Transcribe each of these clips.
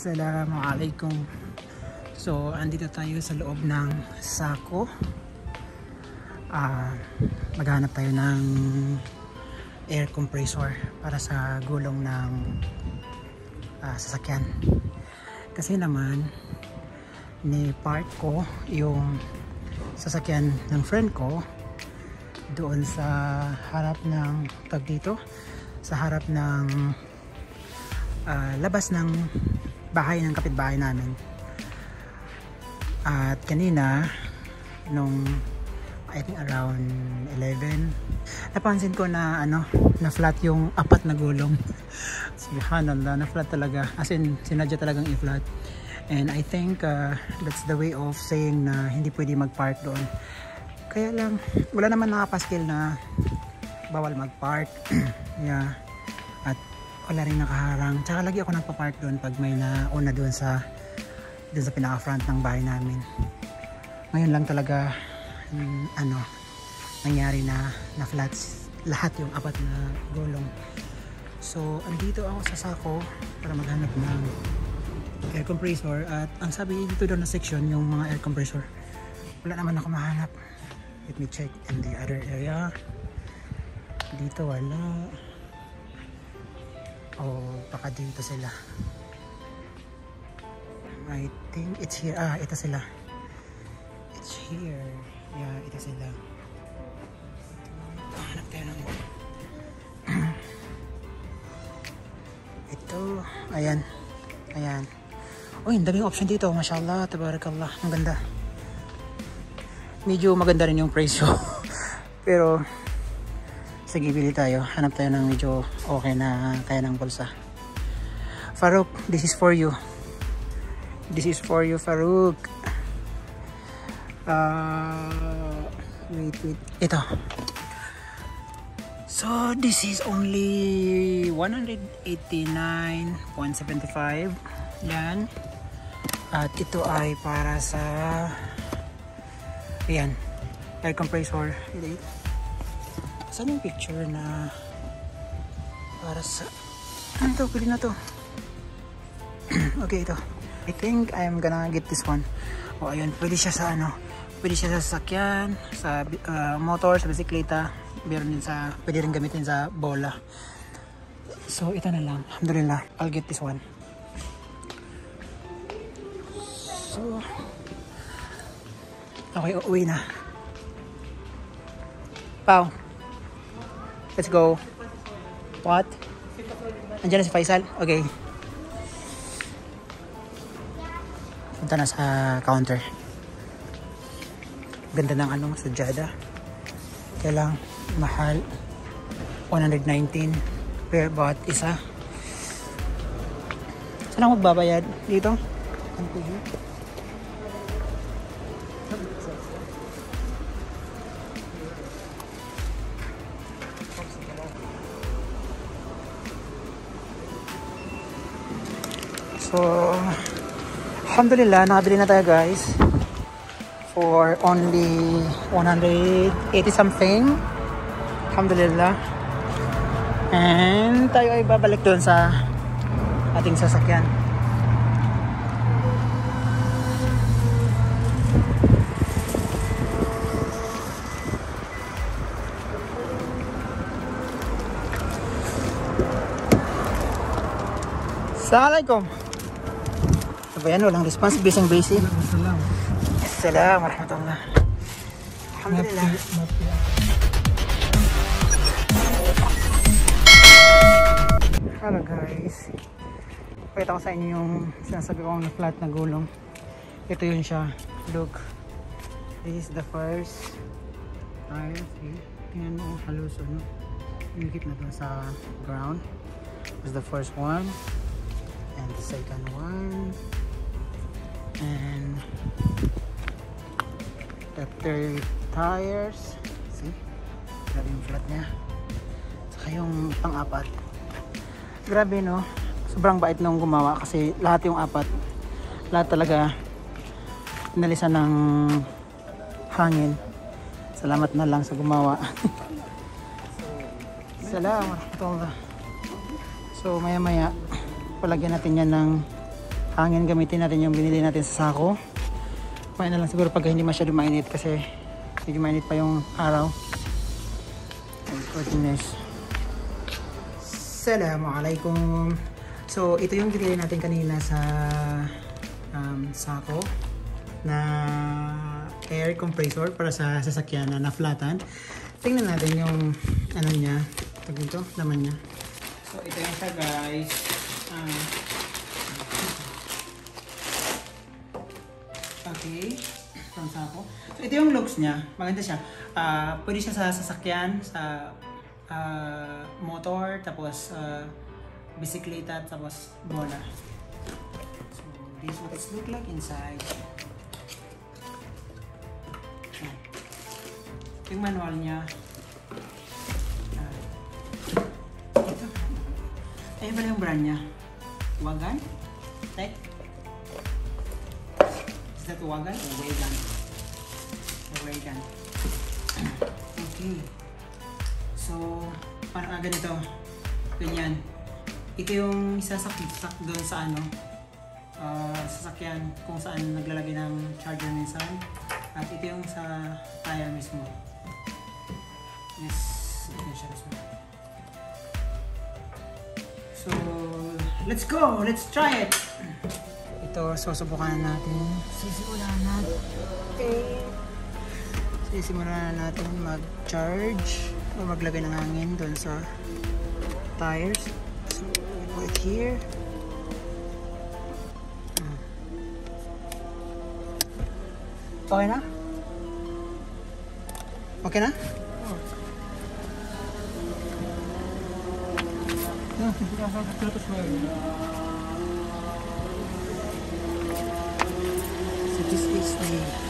Assalamualaikum. So, andito tayo sa loob ng sako. Uh, Maghanap tayo ng air compressor para sa gulong ng uh, sasakyan. Kasi naman ni part ko yung sasakyan ng friend ko doon sa harap ng tag dito sa harap ng uh, labas ng bahay ng kapitbahay namin. At kanina nung I think around 11 napansin ko na ano na flat yung apat na gulong. Subhanallah na flat talaga. As in sinadya talagang i-flat and I think uh, that's the way of saying na hindi pwede mag-park doon. Kaya lang wala naman nakapaskil na bawal mag-park. Yeah. At wala rin nakaharang. Tsaka lagi ako nagpa-park doon pag may nauna doon sa doon sa pinaka-front ng bahay namin. Ngayon lang talaga um, ano nangyari na na flats lahat yung apat na gulong. So andito ako sa sako para maghanap ng air compressor at ang sabi dito daw na section yung mga air compressor wala naman ako mahanap. Let me check in the other area. Dito wala oh baka dito sila. I think it's here. Ah ito sila. It's here. Yeah ito sila. Hanap tayo ng ito. Ayan. Ayan. Uy ang daming option dito. Mashallah tabarakallah. Ang ganda. Medyo maganda rin yung presyo pero sige bili tayo. Hanap tayo ng medyo okay na kaya ng bulsa. Farouk this is for you. This is for you Farouk. Uh, wait wait. Ito. So this is only 189.75 yan. At ito ay para sa ayan air compressor. Ito Saan yung picture na para sa ano to? Pwede na to. okay, ito. I think I'm gonna get this one. O, ayun. Pwede siya sa ano. Pwede siya sa sasakyan, sa uh, motor, sa bisikleta. Meron din sa, pwede rin gamitin sa bola. So, ito na lang. Alhamdulillah. I'll get this one. So, okay, uuwi na. Pau. Let's go. What? Andiyan na si Faisal? Okay. Punta na sa counter. Ganda ng ano, sadyada. Kaya lang, mahal. 119 per bot isa. Saan ako magbabayad? Dito? Ano po yun? So, alhamdulillah, nakabili na tayo guys. For only 180 something. Alhamdulillah. And tayo ay babalik doon sa ating sasakyan. Assalamualaikum. Sabayan, walang response. Bising busy. Assalamualaikum warahmatullah. Alhamdulillah. Hello guys. Pakita ko sa inyo yung sinasabi kong na flat na gulong. Ito yun siya. Look. This is the first tire. See? Tingnan mo halos ano. Inikit na doon sa ground. This is the first one and the second one and third tires see? Grabe yung flat nya saka yung pang-apat. Grabe no? Sobrang bait nung gumawa kasi lahat yung apat lahat talaga nalisan ng hangin. Salamat na lang sa gumawa. Salamat so maya maya palagyan natin yan ng hangin gamitin natin yung binili natin sa sako. Kumain na lang siguro pag hindi masyado mainit kasi medyo mainit pa yung araw. Goodness. Assalamualaikum. So, ito yung binili natin kanina sa um, sako na air compressor para sa sasakyan na naflatan. Tingnan natin yung ano niya, tag dito, laman niya. So, ito yung siya guys. Um, Sako. So, ito yung looks niya. Maganda siya. Ah, pwede siya sa sasakyan, sa ah, motor, tapos uh, bisikleta, tapos bola. So, this is what it look like inside. Ayan. Yung manual niya. Ah. ito. Ayun pala yung brand niya. Wagan? Tech? Is that Wagan or Wagan? Or Wagan. Okay. So, parang ganito. Ganyan. Ito yung isasak-sak doon sa ano, ah, sasakyan kung saan naglalagay ng charger minsan. At ito yung sa tire mismo. Yes, ito. So, let's go! Let's try it! Ito, susubukan na natin. Sisimulan natin. Okay. Sisimulan na natin mag-charge o maglagay ng hangin doon sa tires. So, it here. Ah. Okay na? Okay na? So this is the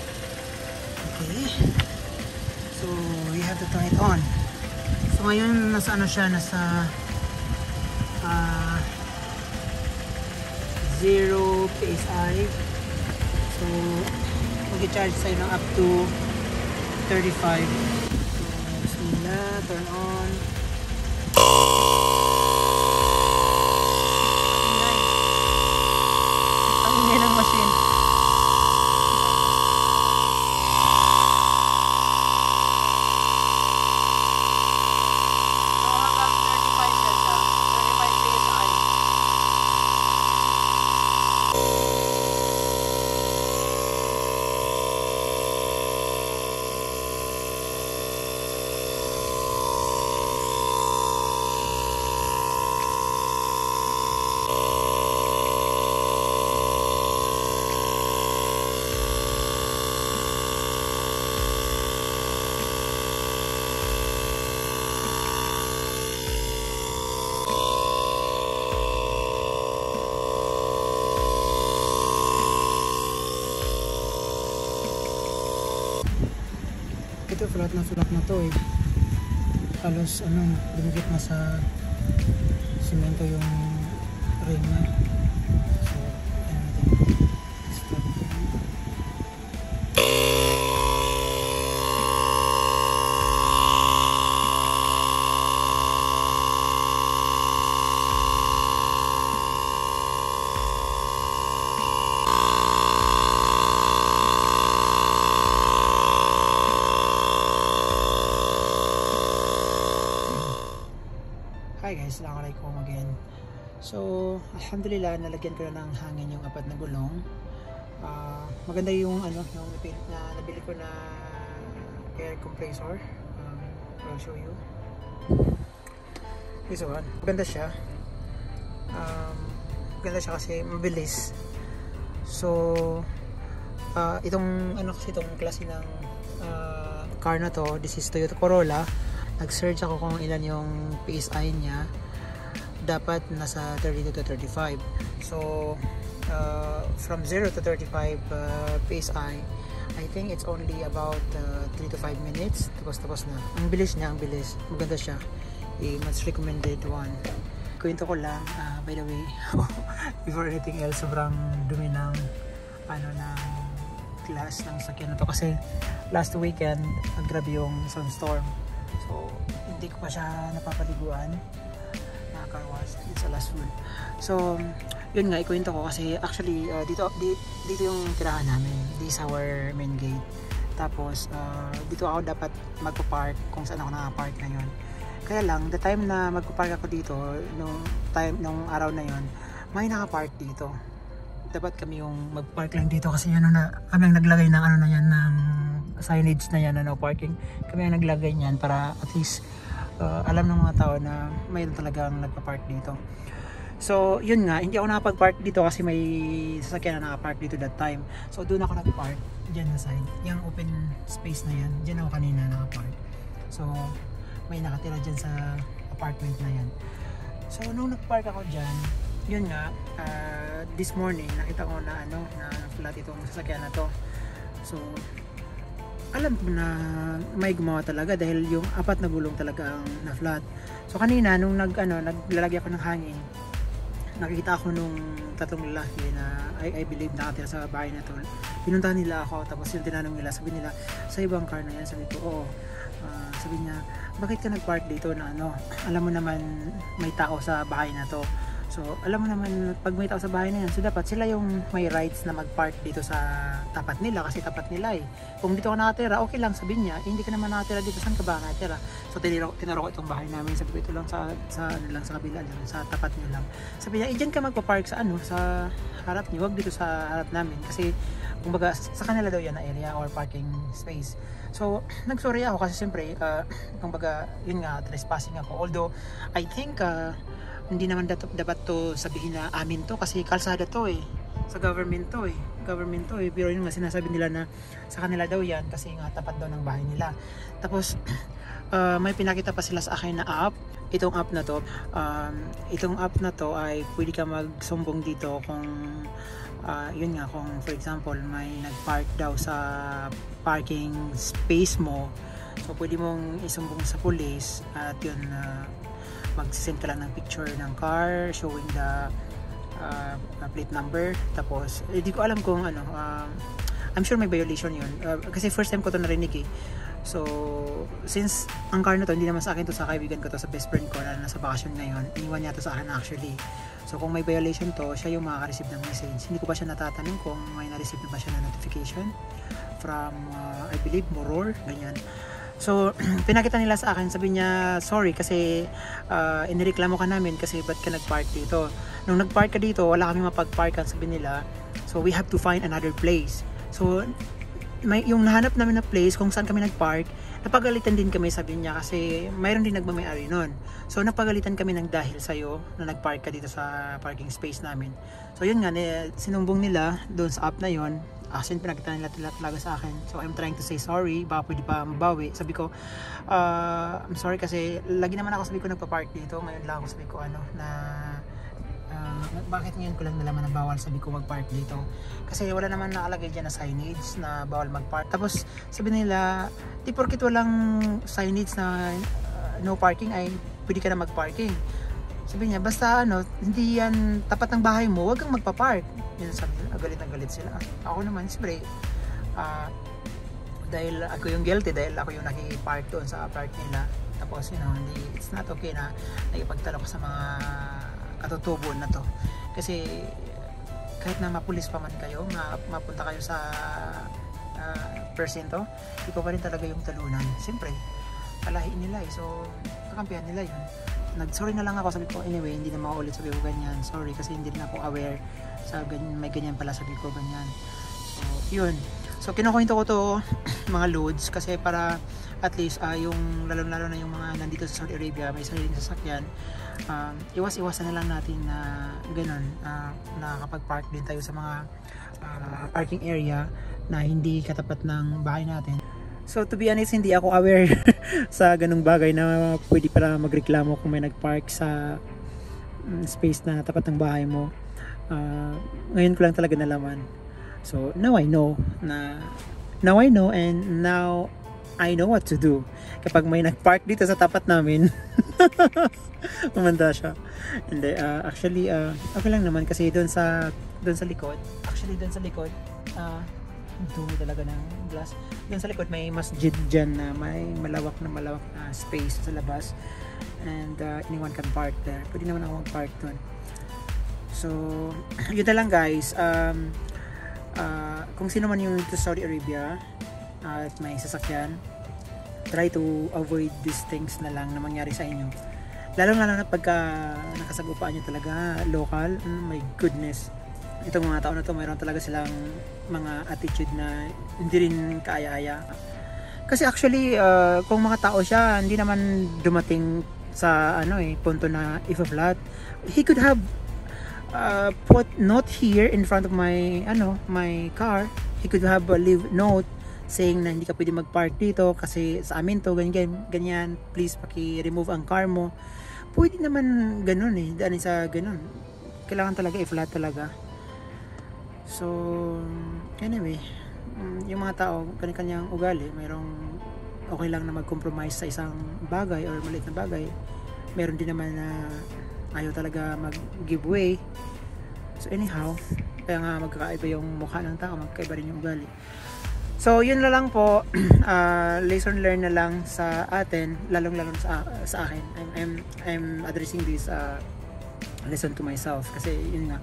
Okay. So, we have to turn it on. So, ngayon, nasa ano siya, nasa ah 0 PSI. So, mag-charge sa'yo ng up to 35. So, bismillah, turn on. Ang ingay ng machine. So, hanggang 35 yan siya. 35 PSI. Ito, flat na flat na to eh. Halos ano, dumikit na sa simento yung ring niya. Guys, Assalamualaikum again. So, alhamdulillah, nalagyan ko na ng hangin yung apat na gulong. Ah, maganda yung ano, yung napili, na nabili ko na air compressor. Um, I'll show you. This one, maganda siya. Um, maganda siya kasi mabilis. So, ah, itong ano kasi itong klase ng ah, car na to, this is Toyota Corolla nag-search ako kung ilan yung PSI niya. Dapat nasa 32 to 35 so uh, from 0 to 35 uh, PSI I think it's only about uh, 3 to 5 minutes. Tapos tapos na. Ang bilis niya ang bilis. Maganda siya. A much recommended one. Kwento ko lang uh, by the way before anything else sobrang dumi ng ano ng glass ng sakyan na to. Kasi last weekend uh, grabe yung sunstorm so hindi ko pa siya napapaliguan. Na car wash it's a last one so yun nga ikwento ko kasi actually uh, dito, dito dito yung tirahan namin. This our main gate. Tapos uh, dito ako dapat magpa-park kung saan ako nakapark ngayon kaya lang the time na magpa-park ako dito nung time nung araw na yon may naka-park dito. Dapat kami yung mag-park lang dito kasi ano na kami ang naglagay ng ano na yan ng signage na yan na no parking. Kami ang naglagay niyan para at least uh, alam ng mga tao na mayroon talagang nagpa-park dito. So yun nga hindi ako nakapag-park dito kasi may sasakyan na nakapark dito that time. So doon ako nag-park dyan na side. Yung open space na yan dyan ako kanina nakapark. So may nakatira dyan sa apartment na yan. So nung nag-park ako dyan yun nga uh, this morning nakita ko na ano na flat itong sasakyan na to. So alam ko na may gumawa talaga dahil yung apat na gulong talaga ang na flat so kanina nung nag ano naglalagay ako ng hangin nakikita ako nung tatlong lalaki na I, I believe nakatira sa bahay na to. Pinuntahan nila ako tapos yung tinanong nila sabi nila sa ibang car na yan sabi ko oo uh, sabi niya bakit ka nag-park dito na ano? Alam mo naman may tao sa bahay na to So, alam mo naman, pag may tao sa bahay na yan, so dapat sila yung may rights na mag-park dito sa tapat nila kasi tapat nila eh. Kung dito ka nakatira, okay lang sabihin niya, eh, hindi ka naman nakatira dito, saan ka ba nakatira? So, tinuro, tinuro ko itong bahay namin, sabi ko ito lang sa, sa, ano lang, sa kabila lang, sa tapat niyo lang. Sabi niya, eh, dyan ka magpa-park sa ano, sa harap niyo, wag dito sa harap namin kasi kumbaga sa kanila daw yan na area or parking space. So, nagsorry ako kasi siyempre, uh, kumbaga, yun nga, trespassing ako. Although, I think, uh, hindi naman dapat, dapat to sabihin na amin to kasi kalsada to eh. Sa government to eh. Government to eh. Pero yun nga sinasabi nila na sa kanila daw yan kasi nga tapat daw ng bahay nila. Tapos uh, may pinakita pa sila sa akin na app. Itong app na to um, itong app na to ay pwede ka magsumbong dito kung uh, yun nga kung for example may nagpark daw sa parking space mo. So pwede mong isumbong sa police at yun uh, magsisend ka lang ng picture ng car showing the uh, plate number. Tapos hindi eh, ko alam kung ano uh, I'm sure may violation yun. Uh, kasi first time ko to narinig eh. So since ang car na to hindi naman sa akin to sa kaibigan ko to sa best friend ko na nasa bakasyon ngayon iniwan niya to sa akin actually. So kung may violation to siya yung makaka-receive ng message. Hindi ko pa siya natatanong kung may na-receive na ba siya na notification from uh, I believe Moror ganyan So, pinakita nila sa akin, sabi niya, sorry kasi uh, inireklamo ka namin kasi ba't ka nag-park dito. Nung nag-park ka dito, wala kami mapag-parkan, sabi nila. So, we have to find another place. So, may, yung nahanap namin na place kung saan kami nag-park, napagalitan din kami sabi niya kasi mayroon din nagmamayari nun. So napagalitan kami ng dahil sa'yo na nag-park ka dito sa parking space namin. So yun nga, sinumbong nila doon sa app na yon as in pinakita nila talaga sa akin. So I'm trying to say sorry. Baka pwede pa mabawi. Sabi ko uh, I'm sorry kasi lagi naman ako sabi ko nagpa-park dito. Ngayon lang ako sabi ko ano na uh, bakit ngayon ko lang nalaman na bawal sabi ko mag-park dito? Kasi wala naman nakalagay dyan na signage na bawal mag-park. Tapos sabi nila di porkit walang signage na uh, no parking ay pwede ka na mag-parking sabi niya, basta ano, hindi yan tapat ng bahay mo, wag kang magpa-park. Yun sabi nila, galit na galit sila. Ako naman, siyempre, uh, dahil ako yung guilty, dahil ako yung nakipark doon sa park nila. Tapos, you know, hindi, it's not okay na nakipagtalo ko sa mga katutubo na to. Kasi, kahit na mapulis pa man kayo, ma mapunta kayo sa uh, persento, ikaw pa rin talaga yung talunan. Siyempre, kalahin nila eh. So, kakampihan nila yun nag-sorry na lang ako. Sabi ko anyway hindi na maulit sabi ko ganyan. Sorry kasi hindi na ako aware sa ganyan, may ganyan pala. Sabi ko ganyan. So yun. So kinukwento ko to mga loads. Kasi para at least uh, yung lalo lalo na yung mga nandito sa Saudi Arabia may sariling sasakyan uh, iwas-iwasan na lang natin na ganun uh, na kapag park din tayo sa mga uh, parking area na hindi katapat ng bahay natin So to be honest, hindi ako aware sa ganung bagay na pwede para magreklamo kung may nagpark sa mm, space na tapat ng bahay mo. Uh, ngayon ko lang talaga nalaman. So, now I know na now I know and now I know what to do. Kapag may nag-park dito sa tapat namin, umanda siya. Hindi, uh, actually, uh, okay lang naman kasi doon sa doon sa likod, actually doon sa likod, uh, dumi talaga ng glass. Doon sa likod may masjid dyan na may malawak na malawak na space sa labas. And uh, anyone can park there. Pwede naman ako mag-park doon. So, yun na lang guys. Um, uh, kung sino man yung to Saudi Arabia uh, at may sasakyan, try to avoid these things na lang na mangyari sa inyo. Lalo na lang na pagka nakasagupaan nyo talaga local, oh my goodness itong mga tao na to mayroon talaga silang mga attitude na hindi rin kaaya-aya kasi actually uh, kung mga tao siya hindi naman dumating sa ano eh punto na if a flat he could have uh, put note here in front of my ano my car. He could have a leave note saying na hindi ka pwede mag-park dito kasi sa amin to ganyan ganyan. Please paki-remove ang car mo. Pwede naman ganun eh. Daan sa ganun kailangan talaga i-flat talaga So, anyway, mm, yung mga tao, kanya-kanyang ugali, mayroong okay lang na mag-compromise sa isang bagay or maliit na bagay. Meron din naman na ayaw talaga mag-giveaway. So, anyhow, kaya nga magkakaiba yung mukha ng tao, magkaiba rin yung ugali. So, yun na lang po, uh, lesson learn na lang sa atin, lalong-lalong sa, sa akin. I'm, I'm, I'm addressing this uh, lesson to myself kasi yun nga,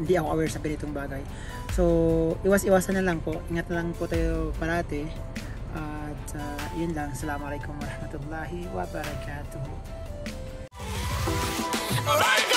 hindi ako aware sa ganitong bagay. So, iwas-iwasan na lang po. Ingat na lang po tayo parati. At uh, yun lang. Assalamualaikum warahmatullahi wabarakatuh. Alright,